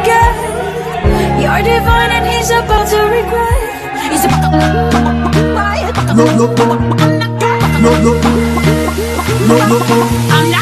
forget You're divine and he's about to regret. He's about to. No, no, no, no, no, no, no, no.